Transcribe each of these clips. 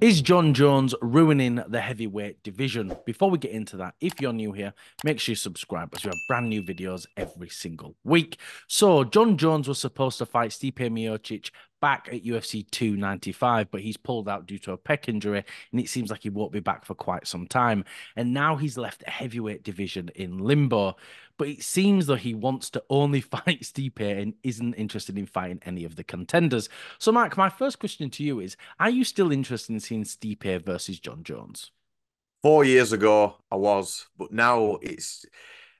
Is Jon Jones ruining the heavyweight division? Before we get into that, if you're new here, make sure you subscribe as we have brand new videos every single week. So, Jon Jones was supposed to fight Stipe Miocic back at UFC 295, but he's pulled out due to a pec injury, and it seems like he won't be back for quite some time. And now he's left a heavyweight division in limbo. But it seems that he wants to only fight Stipe and isn't interested in fighting any of the contenders. So, Mark, my first question to you is: Are you still interested in seeing Stipe versus Jon Jones? Four years ago, I was, but now it's.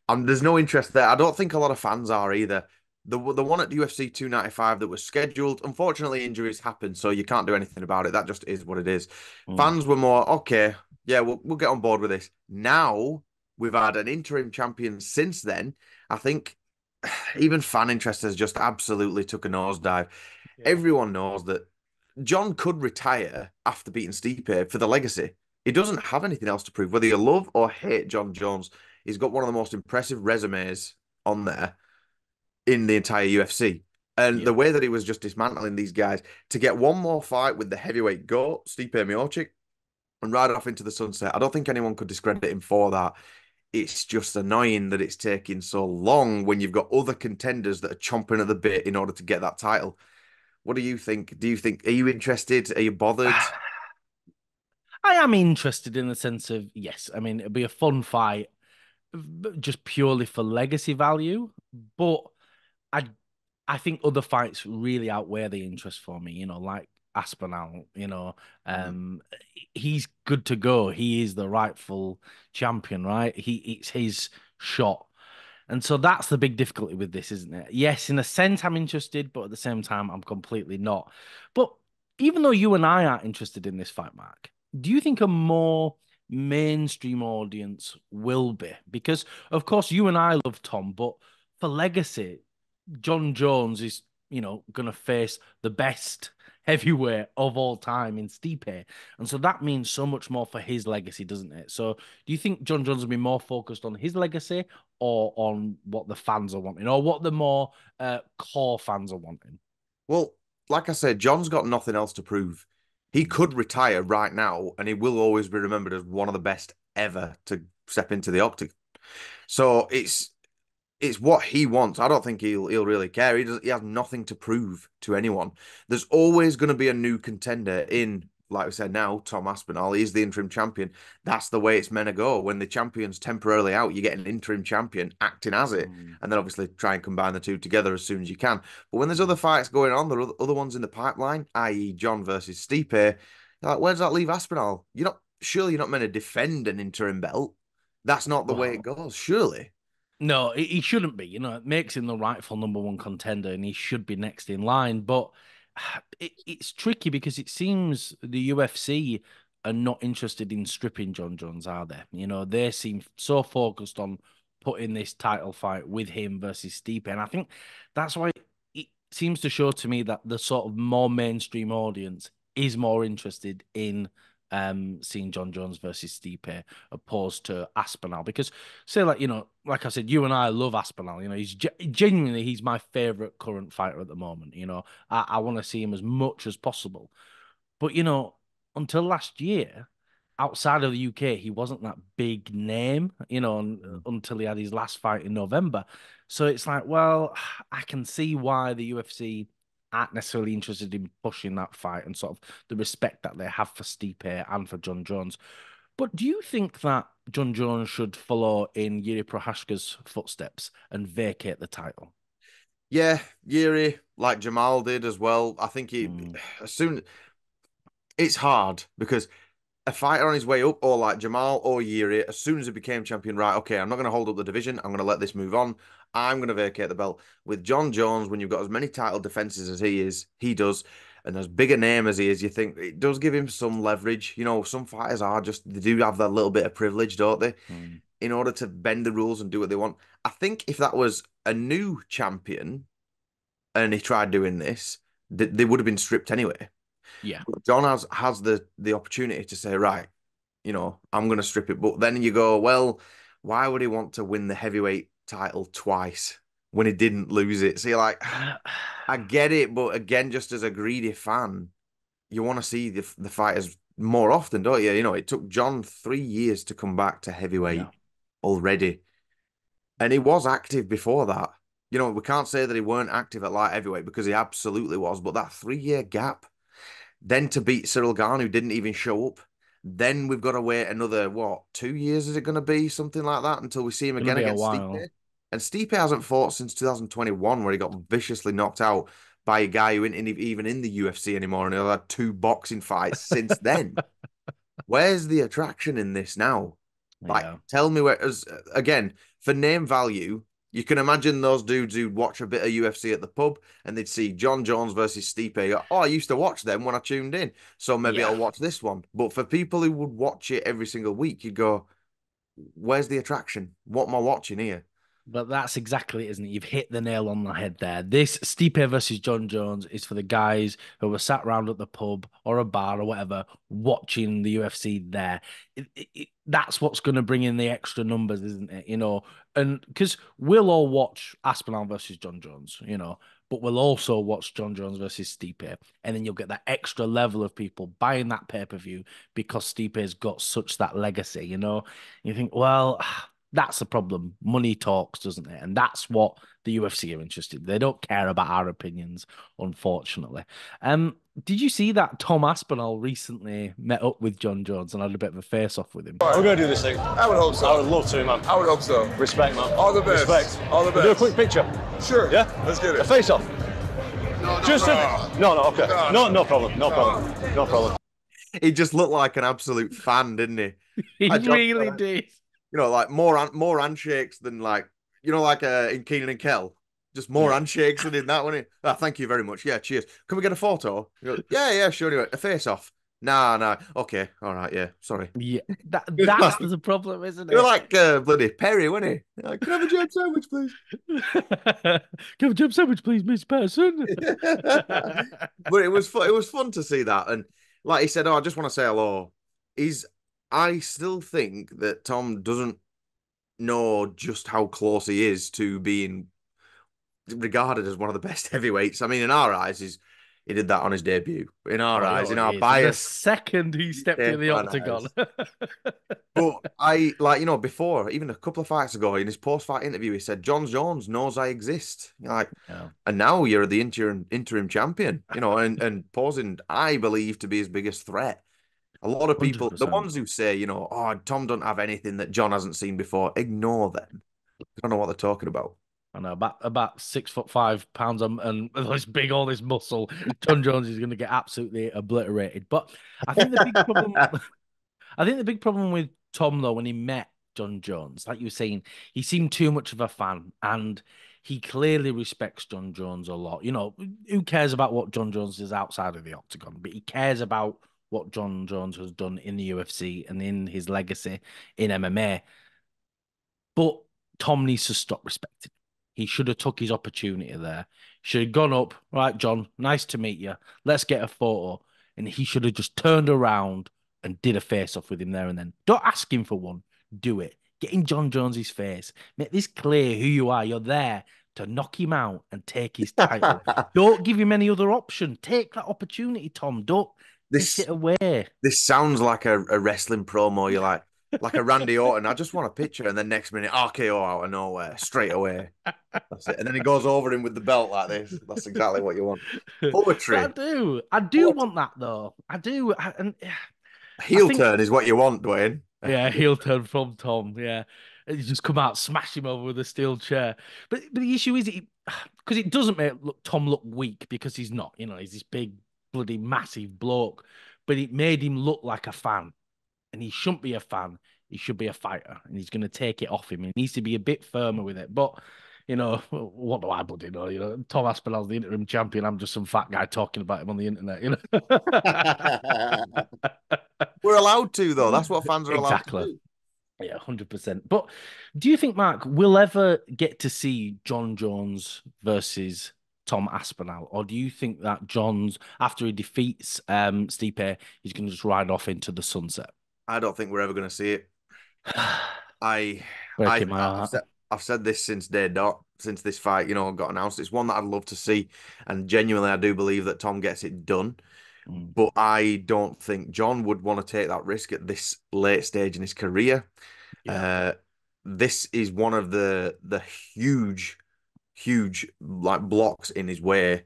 Um, there's no interest there. I don't think a lot of fans are either the the one at UFC 295 that was scheduled. Unfortunately, injuries happened, so you can't do anything about it. That just is what it is. Mm. Fans were more okay. Yeah, we'll we'll get on board with this. Now we've had an interim champion since then. I think even fan interest has just absolutely took a nosedive. Yeah. Everyone knows that John could retire after beating Stipe for the legacy. He doesn't have anything else to prove. Whether you love or hate Jon Jones, he's got one of the most impressive resumes on there in the entire UFC. And yeah. the way that he was just dismantling these guys to get one more fight with the heavyweight goat, Stipe Miocic, and ride off into the sunset. I don't think anyone could discredit him for that. It's just annoying that it's taking so long when you've got other contenders that are chomping at the bit in order to get that title. What do you think? Do you think are you interested? Are you bothered? I am interested in the sense of yes. I mean, it'll be a fun fight, just purely for legacy value. But I I think other fights really outweigh the interest for me. You know, like Aspinall. You know, mm-hmm. um, he's good to go. He is the rightful champion, right? He it's his shot. And so that's the big difficulty with this, isn't it? Yes, in a sense, I'm interested, but at the same time, I'm completely not. But even though you and I aren't interested in this fight, Mark, do you think a more mainstream audience will be? Because, of course, you and I love Tom, but for legacy, Jon Jones is, you know, going to face the best heavyweight of all time in Stipe. And so that means so much more for his legacy, doesn't it? So do you think Jon Jones will be more focused on his legacy or on what the fans are wanting or what the more uh, core fans are wanting? Well, like I said, John's got nothing else to prove. He could retire right now and he will always be remembered as one of the best ever to step into the octagon. So it's it's what he wants. I don't think he'll he'll really care. He does. He has nothing to prove to anyone. There's always going to be a new contender in. Like we said now, Tom Aspinall, he's the interim champion. That's the way it's meant to go. When the champion's temporarily out, you get an interim champion acting as it, mm. and then obviously try and combine the two together as soon as you can. But when there's other fights going on, there are other ones in the pipeline, i.e., John versus Stipe. Like, where does that leave Aspinall? You're not surely you're not meant to defend an interim belt. That's not the way it goes, surely. No, he shouldn't be. You know, it makes him the rightful number one contender, and he should be next in line. But it, it's tricky because it seems the UFC are not interested in stripping Jon Jones, are they? You know, they seem so focused on putting this title fight with him versus Stipe, and I think that's why it seems to show to me that the sort of more mainstream audience is more interested in um, seeing Jon Jones versus Stipe opposed to Aspinall. Because say like you know like I said you and I love Aspinall you know he's genuinely he's my favorite current fighter at the moment you know. I, I want to see him as much as possible. But you know until last year outside of the UK he wasn't that big name you know mm. until he had his last fight in November. So it's like well I can see why the UFC aren't necessarily interested in pushing that fight and sort of the respect that they have for Stipe and for Jon Jones. But do you think that Jon Jones should follow in Jiri Prochazka's footsteps and vacate the title? Yeah, Jiri, like Jamal did as well. I think he mm. as soon it's hard because a fighter on his way up, or like Jamal or Jiri, as soon as he became champion, right? Okay, I'm not going to hold up the division. I'm going to let this move on. I'm going to vacate the belt. With Jon Jones, when you've got as many title defenses as he is, he does, and as big a name as he is, you think it does give him some leverage. You know, some fighters are just, they do have that little bit of privilege, don't they? Mm. In order to bend the rules and do what they want. I think if that was a new champion and he tried doing this, they, they would have been stripped anyway. Yeah. But Jon has has the the opportunity to say, right, you know, I'm going to strip it. But then you go, well, why would he want to win the heavyweight title twice when he didn't lose it. So you're like, I get it, but again, just as a greedy fan, you want to see the, the fighters more often, don't you? You know, it took John three years to come back to heavyweight Yeah. already. And he was active before that. You know, we can't say that he weren't active at light heavyweight because he absolutely was, but that three year gap, then to beat Ciryl Gane, who didn't even show up, then we've got to wait another, what, two years is it going to be? Something like that until we see him Gonna again against while. And Stipe hasn't fought since 2021, where he got viciously knocked out by a guy who isn't even in the UFC anymore, and he'll had two boxing fights since then. Where's the attraction in this now? Like, tell me where. As again, for name value, you can imagine those dudes who'd watch a bit of UFC at the pub and they'd see Jon Jones versus Stipe. go, Oh, I used to watch them when I tuned in, so maybe Yeah. I'll watch this one. But for people who would watch it every single week, you'd go, "Where's the attraction? What am I watching here?" But that's exactly it, isn't it? You've hit the nail on the head there. This Stipe versus Jon Jones is for the guys who were sat around at the pub or a bar or whatever watching the UFC there. It, it, it- that's what's going to bring in the extra numbers, isn't it? You know, and because we'll all watch Aspinall versus Jon Jones, you know, but we'll also watch Jon Jones versus Stipe, and then you'll get that extra level of people buying that pay per view because Stipe's got such that legacy. You know, you think, well, that's the problem. Money talks, doesn't it? And that's what the UFC are interested. They don't care about our opinions, unfortunately. Um, did you see that Tom Aspinall recently met up with Jon Jones and had a bit of a face off with him? We're going to do this thing. I would hope so. I would love to, man. I would hope so. Respect, man. All the best. Respect. All the We'll do a quick picture. Sure. Yeah? Let's get it. A face off. No, no, Just no. a... No, no, okay. No. No, no problem. No problem. No problem. He just looked like an absolute fan, didn't he? He I really did. You know, like more more handshakes than like you know, like uh, in Kenan and Kel. Just more handshakes than in that one. Ah, thank you very much. Yeah, cheers. Can we get a photo? You yeah, yeah, sure. Anyway, a face off. Nah, nah. Okay, all right. Yeah, sorry. Yeah, that, that's the problem, isn't it? You're like uh, bloody Perry, wasn't he? Like, Can I have a jam sandwich, please? Give a jam sandwich, please, Miss Person. but it was fun. It was fun to see that, and like he said, "Oh, I just want to say hello." He's. I still think that Tom doesn't know just how close he is to being regarded as one of the best heavyweights. I mean, in our eyes, is he did that on his debut. In our Oh, eyes, in our is. The second he stepped in the octagon. but I like you know before, even a couple of fights ago, in his post-fight interview, he said, "Jon Jones knows I exist." You're like, Yeah. and now you're the interim interim champion, you know, and and posing, I believe, to be his biggest threat. A lot of people, the 100%. ones who say, you know, oh, Tom don't have anything that John hasn't seen before, ignore them. I don't know what they're talking about. I know about about six foot five pounds and, and this big all this muscle. John Jones is going to get absolutely obliterated. But I think the big problem, I think the big problem with Tom though, when he met Jon Jones, like you were saying, he seemed too much of a fan, and he clearly respects Jon Jones a lot. You know, who cares about what Jon Jones does outside of the octagon, but he cares about what Jon Jones has done in the UFC and in his legacy in MMA. But Tom needs to stop respecting. He should have took his opportunity there. Should have gone up, right, John? Nice to meet you. Let's get a photo. And he should have just turned around and did a face off with him there and then. Don't ask him for one. Do it. Get in Jon Jones's face. Make this clear who you are. You're there to knock him out and take his title. Don't give him any other option. Take that opportunity, Tom. Don't This it away. this sounds like a, a wrestling promo. You're like, like a Randy Orton. I just want a picture, and then next minute oh, RKO out of nowhere, straight away. That's it. And then he goes over him with the belt like this. That's exactly what you want. Poetry. I do. I do What? want that though. I do. I- And Heel think- turn is what you want, Dwain. yeah, heel turn from Tom. Yeah, and you just come out, smash him over with a steel chair. But but the issue is, because it doesn't make look, Tom look weak because he's not. You know, he's this big, bloody, massive bloke. But it made him look like a fan, and he shouldn't be a fan. He should be a fighter, and he's going to take it off him. He needs to be a bit firmer with it. But you know, what do I bloody know? You know, Tom Aspinall's the interim champion. I'm just some fat guy talking about him on the internet. You know. We're allowed to, though. That's what fans are allowed Exactly. to do. Yeah, hundred percent. But do you think, Mark, we'll ever get to see Jon Jones versus Tom Aspinall, or do you think that John's after he defeats um Stipe, he's going to just ride off into the sunset? I don't think we're ever going to see it. I, I, I've, said, I've said this since day dot, since this fight, you know, got announced. It's one that I'd love to see, and genuinely, I do believe that Tom gets it done. Mm. But I don't think John would want to take that risk at this late stage in his career. Yeah. Uh, this is one of the the huge, huge like blocks in his way,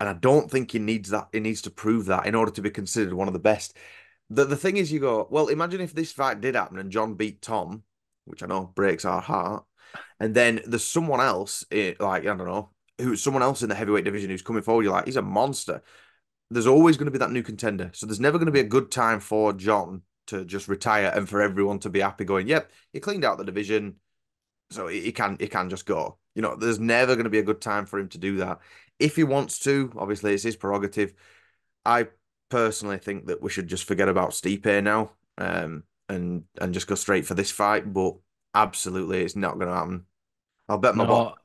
and I don't think he needs that. He needs to prove that in order to be considered one of the best. The the thing is, you go well. Imagine if this fight did happen and John beat Tom, which I know breaks our heart, and then there's someone else, eh, like I don't know, who's someone else in the heavyweight division who's coming forward. You're like, he's a monster. There's always going to be that new contender, so there's never going to be a good time for John to just retire and for everyone to be happy going, yep, he cleaned out the division, so he can he can just go. You know, there's never going to be a good time for him to do that. If he wants to, obviously it's his prerogative. I personally think that we should just forget about Stipe now, um, and and just go straight for this fight. But absolutely, it's not going to happen. I'll bet my No, bot.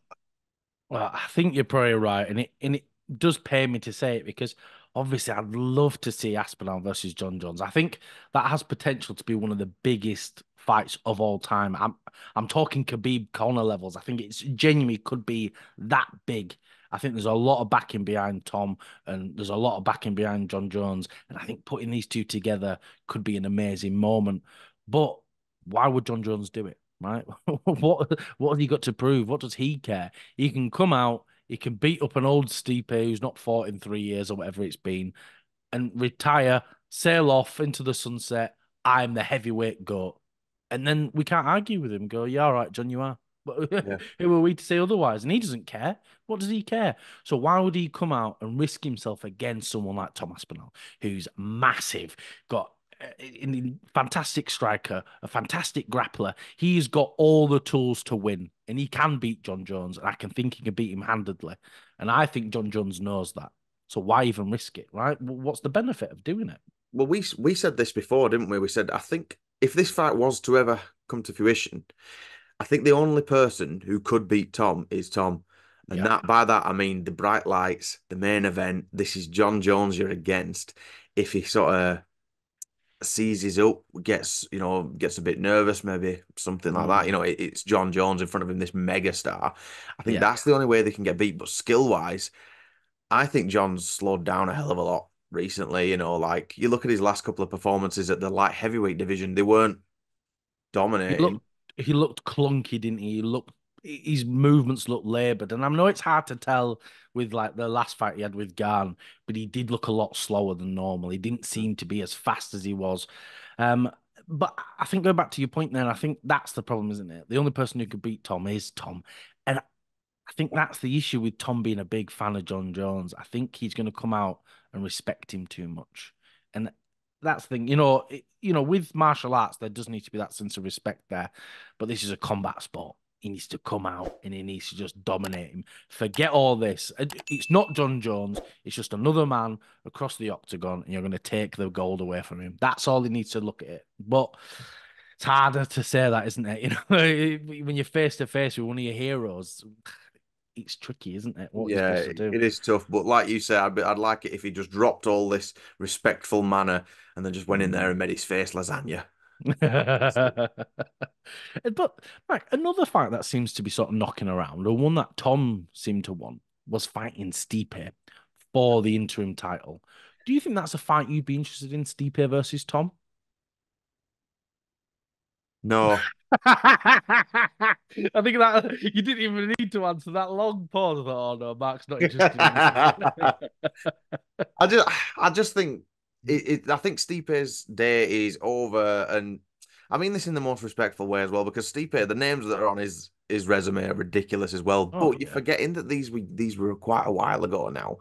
well, I think you're probably right, and it and it does pay me to say it because obviously I'd love to see Aspinall versus Jon Jones. I think that has potential to be one of the biggest fights of all time. I'm I'm talking Khabib Conor levels. I think it's genuinely could be that big. I think there's a lot of backing behind Tom, and there's a lot of backing behind Jon Jones, and I think putting these two together could be an amazing moment. But why would Jon Jones do it? Right? what what has he got to prove? What does he care? He can come out, he can beat up an old Stipe who's not fought in three years or whatever it's been, and retire, sail off into the sunset. I'm the heavyweight goat, and then we can't argue with him. Go, yeah, all right, John, you are. But Yeah. who are we to say otherwise? And he doesn't care. What does he care? So why would he come out and risk himself against someone like Tom Aspinall, who's massive, got eh, in a fantastic striker, a fantastic grappler. He's got all the tools to win, and he can beat Jon Jones. And I can think he can beat him handedly. And I think Jon Jones knows that. So why even risk it, right? What's the benefit of doing it? Well, we we said this before, didn't we? We said I think if this fight was to ever come to fruition, I think the only person who could beat Tom is Tom. And Yeah. that by that I mean the bright lights, the main event. This is Jon Jones you're against. If he sort of seizes up, gets you know gets a bit nervous, maybe something like that. Mm. You know, it, it's Jon Jones in front of him, this mega star. I think Yeah. that's the only way they can get beat. But skill wise, I think John's slowed down a hell of a lot recently. You know, like you look at his last couple of performances at the light heavyweight division, they weren't He dominating. looked, he looked clunky, didn't he? He looked his movements looked laboured, and I know it's hard to tell with like the last fight he had with Gane, but he did look a lot slower than normal. He didn't seem to be as fast as he was. Um, but I think going back to your point, then I think that's the problem, isn't it? The only person who could beat Tom is Tom, and I think that's the issue with Tom being a big fan of Jon Jones. I think he's going to come out and respect him too much, and that's the thing. You know, it, you know, with martial arts, there does need to be that sense of respect there, but this is a combat sport. He needs to come out and he needs to just dominate him. Forget all this. It's not Jon Jones. It's just another man across the octagon, and you're going to take the gold away from him. That's all he needs to look at it. But it's harder to say that, isn't it? You know, when you're face to face with one of your heroes, it's tricky, isn't it? What yeah, do. is tough. But like you said, I'd, be- I'd like it if he just dropped all this respectful manner and then just went in there and mm. made his face lasagna. but like another fight that seems to be sort of knocking around, or one that Tom seemed to want, was fighting Stipe for the interim title. Do you think that's a fight you'd be interested in, Stipe versus Tom? No, I think that you didn't even need to answer that long pause. I thought, oh no, Mark's not interested. I just, I just think it, it. I think Stipe's day is over, and I mean this in the most respectful way as well, because Stipe, the names that are on his his resume are ridiculous as well. Oh, but you're forgetting that these we these were quite a while ago now,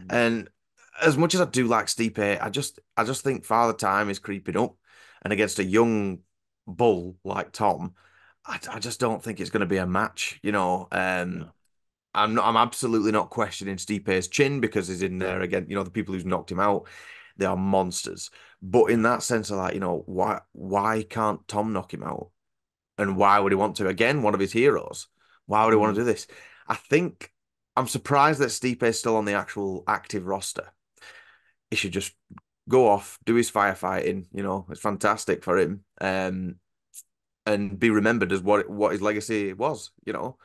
Mm. and as much as I do like Stipe, I just I just think Father Time is creeping up, and against a young bull like Tom, I, I just don't think it's going to be a match. You know, um, No. I'm not. I'm absolutely not questioning Stipe's chin because he's in there again. You know, the people who's knocked him out, they are monsters. But in that sense of like, you know, why why can't Tom knock him out? And why would he want to? Again, one of his heroes. Why would he want to do this? I think I'm surprised that Stipe is still on the actual active roster. He should just go off, do his firefighting. You know, it's fantastic for him. Um, and be remembered as what what his legacy was. You know,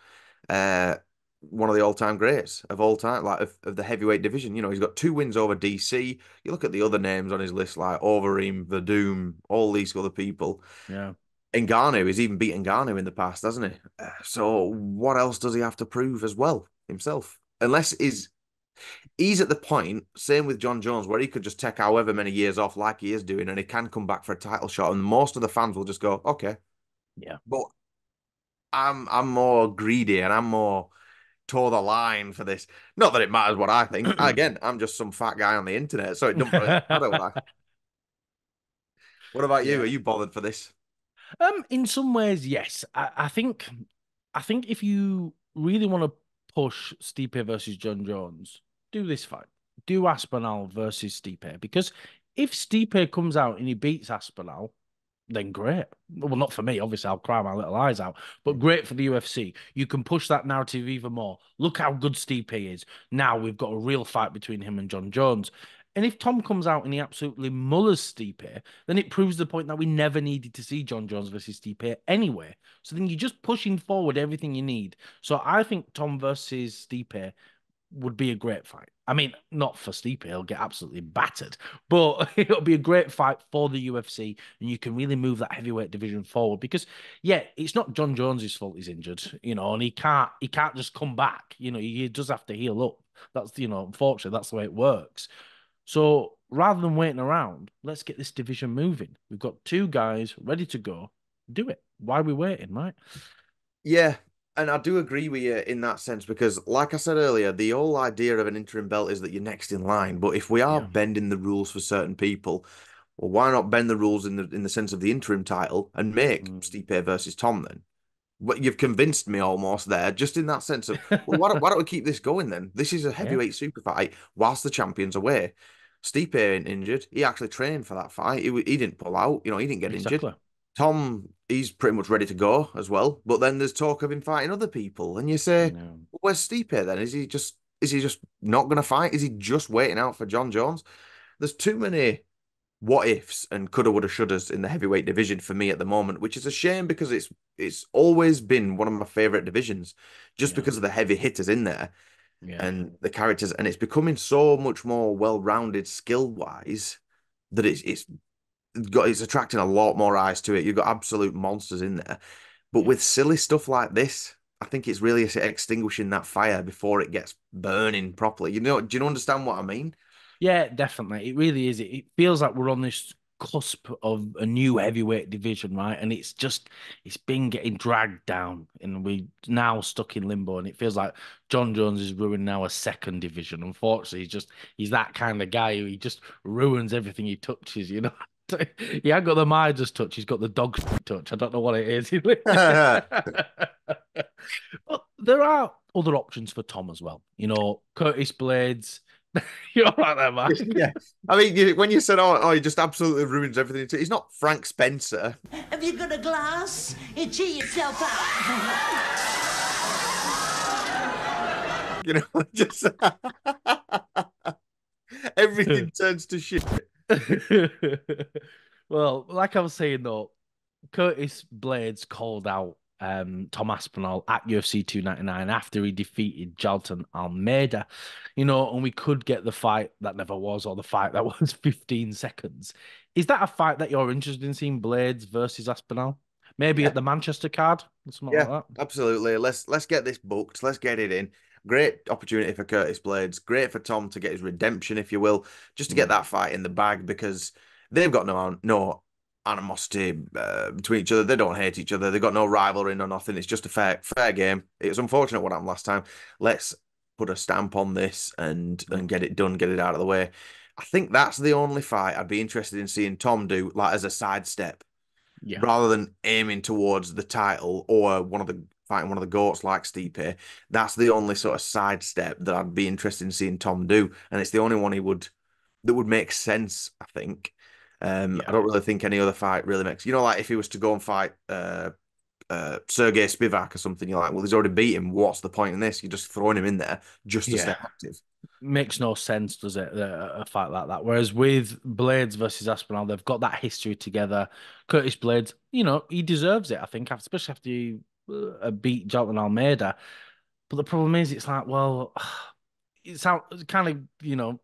uh, one of the all-time greats of all time, like of, of the heavyweight division. You know, he's got two wins over DC. You look at the other names on his list, like Overeem, Doom, all these other people. Yeah. Ngannou, he's even beaten Ngannou in the past, hasn't he? Uh, so what else does he have to prove as well himself? Unless is he's at the point, same with Jon Jones, where he could just take however many years off like he is doing, and he can come back for a title shot, and most of the fans will just go, okay. Yeah. But I'm I'm more greedy and I'm more tore the line for this. Not that it matters what I think. Again, I'm just some fat guy on the internet, so it doesn't matter what I. What about you? Yeah. Are you bothered for this? Um, in some ways, yes. I, I think, I think if you really want to push Stipe versus Jon Jones, do this fight. Do Aspinall versus Stipe because if Stipe comes out and he beats Aspinall, then great. Well, not for me, obviously. I'll cry my little eyes out, but mm. great for the UFC. You can push that narrative even more. Look how good Stipe is. Now we've got a real fight between him and Jon Jones. And if Tom comes out and he absolutely mullers Stipe, then it proves the point that we never needed to see Jon Jones versus Stipe anyway. So then you're just pushing forward everything you need. So I think Tom versus Stipe would be a great fight. I mean, not for Stipe, he'll get absolutely battered, but it'll be a great fight for the UFC, and you can really move that heavyweight division forward. Because yeah, it's not Jon Jones's fault he's injured, you know, and he can't he can't just come back. You know, he does have to heal up. That's you know, unfortunately, that's the way it works. So rather than waiting around, let's get this division moving. We've got two guys ready to go. Do it. Why are we waiting, right? Yeah, and I do agree with you in that sense because, like I said earlier, the whole idea of an interim belt is that you're next in line. But if we are Yeah. bending the rules for certain people, well, why not bend the rules in the in the sense of the interim title and make Mm. Stipe versus Tom then? But you've convinced me almost there, just in that sense of, well, why don't, why don't we keep this going then? This is a heavyweight super fight whilst the champion's away. Stipe ain't injured. He actually trained for that fight. He, he didn't pull out. You know, he didn't get injured. Tom, he's pretty much ready to go as well. But then there's talk of him fighting other people, and you say. "Where's Stipe then? Is he just is he just not going to fight? Is he just waiting out for Jon Jones?" There's too many what ifs and coulda, woulda, shouldas in the heavyweight division for me at the moment, which is a shame because it's it's always been one of my favorite divisions, just Yeah. because of the heavy hitters in there Yeah. and the characters, and it's becoming so much more well-rounded skill-wise that it's it's got it's attracting a lot more eyes to it. You've got absolute monsters in there, but with silly stuff like this, I think it's really extinguishing that fire before it gets burning properly. You know, do you understand what I mean? Yeah, definitely. It really is. It, feels like we're on this cusp of a new heavyweight division, right? And it's just it's been getting dragged down, and we're now stuck in limbo. And it feels like Jon Jones is ruining now a second division. Unfortunately, he's just he's that kind of guy who he just ruins everything he touches. You know, he ain't got the Midas touch. He's got the dog touch. I don't know what it is. but there are other options for Tom as well. You know, Curtis Blaydes. You're all right there, man. yeah. I mean, you, when you said, "Oh, oh, he just absolutely ruins everything," he's not Frank Spencer. Have you got a glass? You cheer yourself out. You know, just everything turns to shit. well, like I was saying though, Curtis Blaydes called out um, Tom Aspinall at UFC 299 after he defeated Jailton Almeida, you know, and we could get the fight that never was or the fight that was 15 seconds. Is that a fight that you're interested in seeing Blaydes versus Aspinall? Maybe Yeah. at the Manchester card, something Yeah. like that. Absolutely. Let's let's get this booked. Let's get it in. Great opportunity for Curtis Blaydes. Great for Tom to get his redemption, if you will, just to get Mm. that fight in the bag because they've got no no animosity uh, between each other. They don't hate each other. They've got no rivalry, no nothing. It's just a fair fair game. It was unfortunate what happened last time. Let's put a stamp on this and and get it done, get it out of the way. I think that's the only fight I'd be interested in seeing Tom do, like as a sidestep Yeah. rather than aiming towards the title or one of the fighting one of the goats like Stipe. That's the only sort of sidestep that I'd be interested in seeing Tom do, and it's the only one he would that would make sense. I think. Um, Yeah. I don't really think any other fight really makes. You know, like if he was to go and fight uh, uh, Serghei Spivac or something, you're like, well, he's already beat him. What's the point in this? You're just throwing him in there just to stay active. makes no sense, does it? A, a fight like that. Whereas with Blaydes versus Aspinall, they've got that history together. Curtis Blaydes, you know, he deserves it. I think, especially after he uh, beat Jailton Almeida. But the problem is, it's like, well, it's kind of, you know,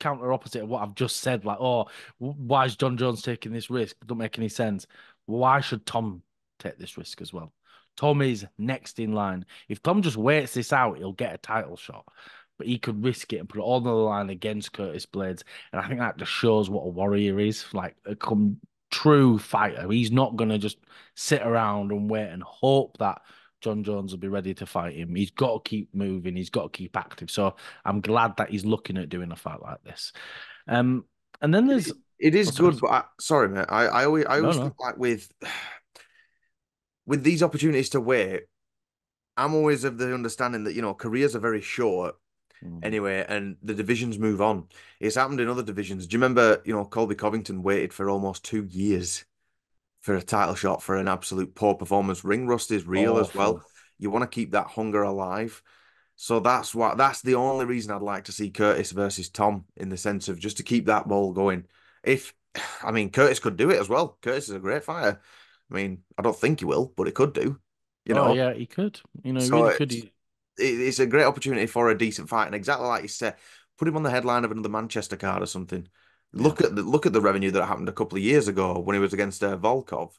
counter opposite of what I've just said. Like, oh, why is Jon Jones taking this risk? It don't make any sense. Why should Tom take this risk as well? Tom is next in line. If Tom just waits this out, he'll get a title shot. But he could risk it and put it all on the line against Curtis Blaydes. And I think that just shows what a warrior is, like a come true fighter. He's not gonna just sit around and wait and hope that Jon Jones will be ready to fight him. He's got to keep moving. He's got to keep active. So I'm glad that he's looking at doing a fight like this. Um, and then there's it is good, but I, sorry, man. I, I always I always no, no. think like with with these opportunities to wait, I'm always of the understanding that you know careers are very short. Mm. Anyway, and the divisions move on. It's happened in other divisions. Do you remember, you know, Colby Covington waited for almost two years for a title shot for an absolute poor performance. Ring rust is real Awful. as well. You want to keep that hunger alive. So that's what that's the only reason I'd like to see Curtis versus Tom in the sense of just to keep that ball going. If I mean Curtis could do it as well. Curtis is a great fighter. I mean, I don't think he will, but it could do. You oh, know, yeah, he could. You know, so really could. He... It's a great opportunity for a decent fight, and exactly like you said, put him on the headline of another Manchester card or something. Look at the look at the revenue that happened a couple of years ago when he was against uh, Volkov.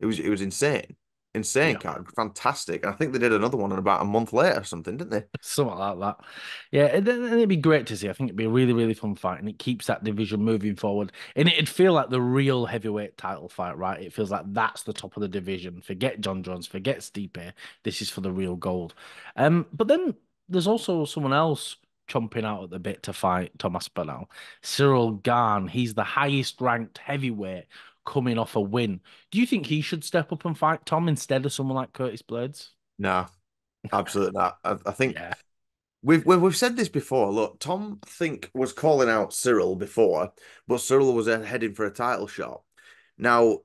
It was it was insane, insane yeah. card, fantastic. And I think they did another one in about a month later or something, didn't they? Something like that. Yeah, and it'd be great to see. I think it'd be a really really fun fight, and it keeps that division moving forward. And it'd feel like the real heavyweight title fight, right? It feels like that's the top of the division. Forget Jon Jones, forget Stipe. This is for the real gold. Um, but then there's also someone else chomping out at the bit to fight Tom Aspinall. Ciryl Gane, he's the highest ranked heavyweight coming off a win. Do you think he should step up and fight Tom instead of someone like Curtis Blaydes? No, absolutely not. I, I think yeah. we've, we've we've said this before. Look, Tom I think was calling out Ciryl before, but Ciryl was heading for a title shot. Now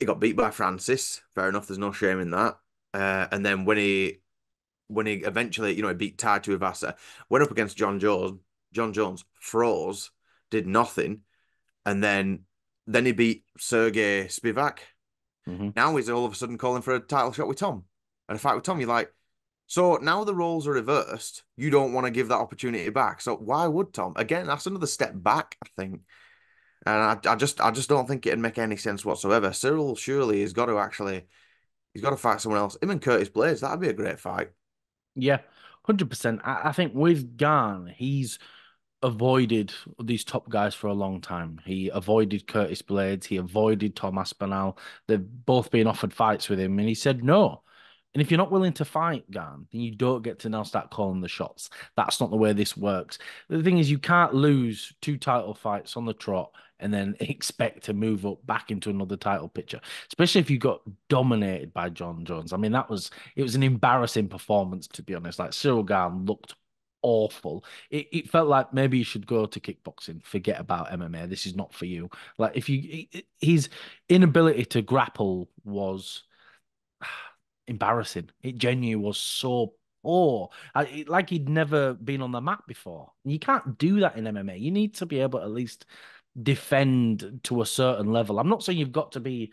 he got beat by Francis. Fair enough. There's no shame in that. Uh, and then when he when he eventually, you know, he beat Tai Tuivasa, went up against Jon Jones. Jon Jones froze, did nothing, and then then he beat Serghei Spivac. Mm-hmm. Now he's all of a sudden calling for a title shot with Tom, and a fight with Tom. You're like, so now the roles are reversed. You don't want to give that opportunity back. So why would Tom? Again, that's another step back, I think. And I, I just I just don't think it'd make any sense whatsoever. Ciryl surely has got to actually he's got to fight someone else. Him and Curtis Blaydes, that'd be a great fight. Yeah, hundred percent. I, I think with Gane, he's avoided these top guys for a long time. He avoided Curtis Blaydes, He avoided Tom Aspinall. They've both been offered fights with him, and he said no. And if you're not willing to fight Gan, then you don't get to now start calling the shots. That's not the way this works. The thing is, you can't lose two title fights on the trot and then expect to move up back into another title picture, especially if you got dominated by Jon Jones. I mean, that was it was an embarrassing performance to be honest. Like Ciryl Gane looked awful. It, it felt like maybe you should go to kickboxing. Forget about MMA. This is not for you. Like if you his inability to grapple was embarrassing. It genuinely was so poor. Like he'd never been on the map before. You can't do that in MMA. You need to be able to at least defend to a certain level. I'm not saying you've got to be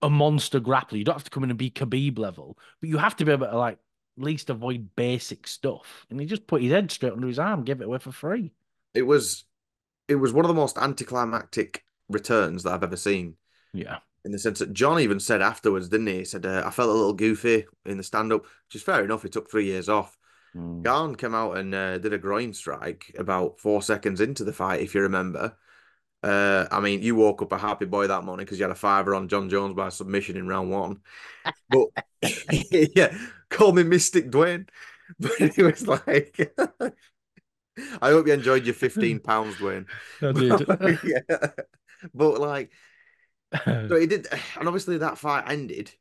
a monster grappler. You don't have to come in and be Khabib level, but you have to be able to like least avoid basic stuff. And he just put his head straight under his arm, give it away for free. It was it was one of the most anticlimactic returns that I've ever seen. Yeah. In the sense that John even said afterwards, didn't he? He said, uh, I felt a little goofy in the stand up, which is fair enough. He took three years off. Mm. Gane came out and uh, did a groin strike about four seconds into the fight, if you remember. Uh, I mean, you woke up a happy boy that morning because you had a fiver on Jon Jones by submission in round one. But yeah, call me Mystic Dwain. But it was like, I hope you enjoyed your fifteen pounds, Dwain. I did. yeah. But like, so he did, and obviously that fight ended,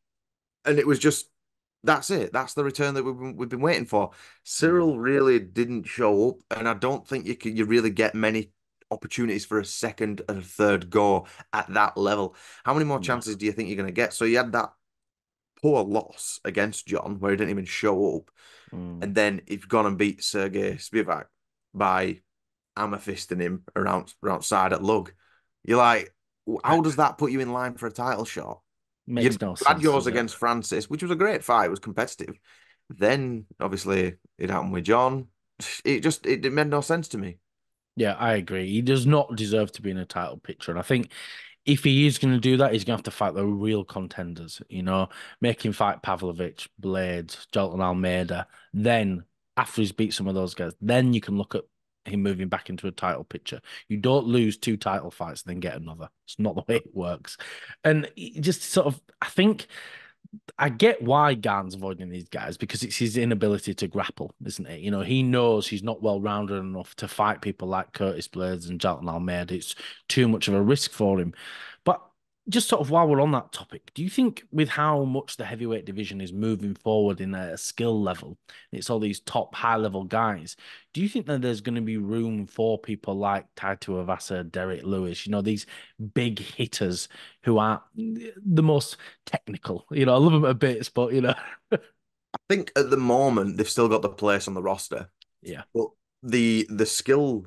and it was just that's it. That's the return that we've been, we've been waiting for. Ciryl really didn't show up, and I don't think you can, you really get many opportunities for a second and a third go at that level. How many more chances do you think you're going to get? So you had that poor loss against John where he didn't even show up. Mm. And then you've gone and beat Serghei Spivac by amethyst him around, around side at lug. You're like, how does that put you in line for a title shot? Makes you no had yours against Francis, which was a great fight. It was competitive. Then obviously it happened with John. It just it, it made no sense to me. Yeah, I agree. He does not deserve to be in a title picture. And I think if he is going to do that, he's going to have to fight the real contenders, you know, make him fight Pavlovich, Blaydes, Jailton Almeida. Then, after he's beat some of those guys, then you can look at him moving back into a title picture. You don't lose two title fights and then get another. It's not the way it works. And just sort of, I think I get why Gane's avoiding these guys because it's his inability to grapple, isn't it? You know, he knows he's not well rounded enough to fight people like Curtis Blaydes and Jailton Almeida. It's too much of a risk for him. But just sort of while we're on that topic, do you think with how much the heavyweight division is moving forward in a skill level, it's all these top high level guys, do you think that there's going to be room for people like Tai Tuivasa, Derrick Lewis, you know, these big hitters who are the most technical? You know, I love them a bit, but, you know. I think at the moment they've still got the place on the roster. Yeah. But the the skill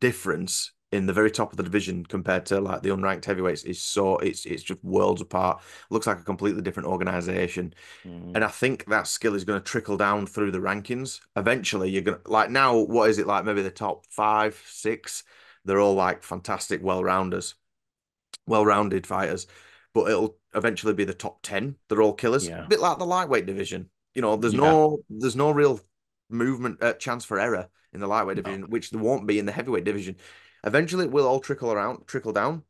difference in the very top of the division compared to like the unranked heavyweights is so it's it's just worlds apart. Looks like a completely different organization. Mm. And I think that skill is going to trickle down through the rankings. Eventually you're gonna like now, what is it like? Maybe the top five, six, they're all like fantastic well-rounders, well-rounded fighters. But it'll eventually be the top 10. They're all killers. Yeah. A bit like the lightweight division. You know, there's Yeah. no there's no real movement uh, chance for error in the lightweight No. division, which there won't be in the heavyweight division. Eventually, it will all trickle around, trickle down.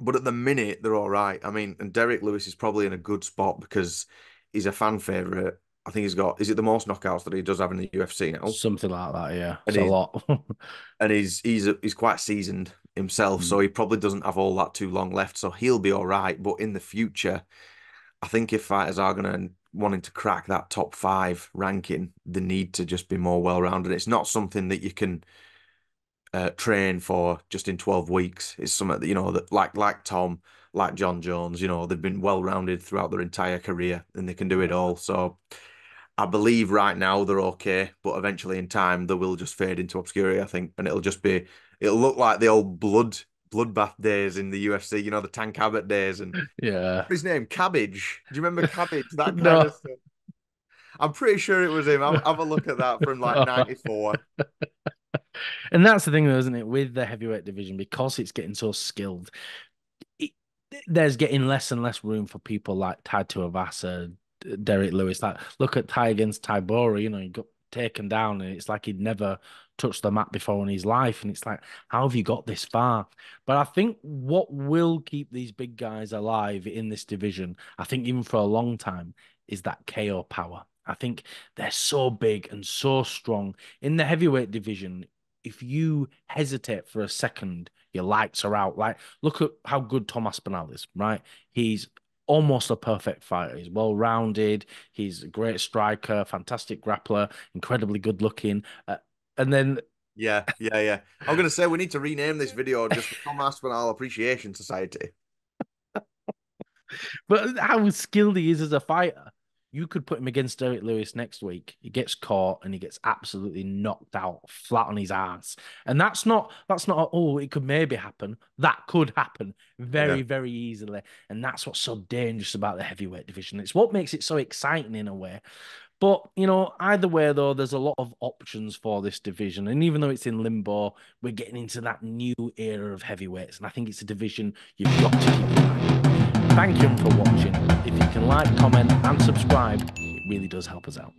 But at the minute, they're all right. I mean, and Derrick Lewis is probably in a good spot because he's a fan favorite. I think he's got is it the most knockouts that he does have in the UFC now, Something like that, yeah. And It's a he's- lot. and he's he's he's quite seasoned himself, mm. so he probably doesn't have all that too long left. So he'll be all right. But in the future, I think if fighters are gonna wanting to crack that top five ranking, they need to just be more well rounded. It's not something that you can uh, train for just in 12 weeks. is something that, you know, that like like Tom, like Jon Jones, you know, they've been well rounded throughout their entire career and they can do it all. So I believe right now they're okay, but eventually in time they will just fade into obscurity, I think, and it'll just be it'll look like the old blood bloodbath days in the UFC, you know, the Tank Abbott days and yeah. his name? Cabbage. Do you remember Cabbage? That kind No. of stuff. I'm pretty sure it was him. Have, have a look at that from like 94. And that's the thing, though, isn't it? With the heavyweight division, because it's getting so skilled, it, there's getting less and less room for people like Tai Tuivasa, Derrick Lewis. Like, look at Ty against Tybura, you know, he got taken down, and it's like he'd never touched the mat before in his life. And it's like, how have you got this far? But I think what will keep these big guys alive in this division, I think even for a long time, is that KO power. I think they're so big and so strong in the heavyweight division if you hesitate for a second, your lights are out. Like, look at how good Tom Aspinall is, right? He's almost a perfect fighter. He's well rounded. He's a great striker, fantastic grappler, incredibly good looking. Uh, and then, Yeah, yeah, yeah. I'm gonna say we need to rename this video just the Tom Aspinall Appreciation Society. but how skilled he is as a fighter. You could put him against Derrick Lewis next week. He gets caught and he gets absolutely knocked out flat on his ass. And that's not that's not oh, it could maybe happen. That could happen very, Yeah. very easily. And that's what's so dangerous about the heavyweight division. It's what makes it so exciting in a way. But you know, either way though, there's a lot of options for this division. And even though it's in limbo, we're getting into that new era of heavyweights. And I think it's a division you've got to keep eye on. Thank you for watching. If you can like, comment, and subscribe, it really does help us out.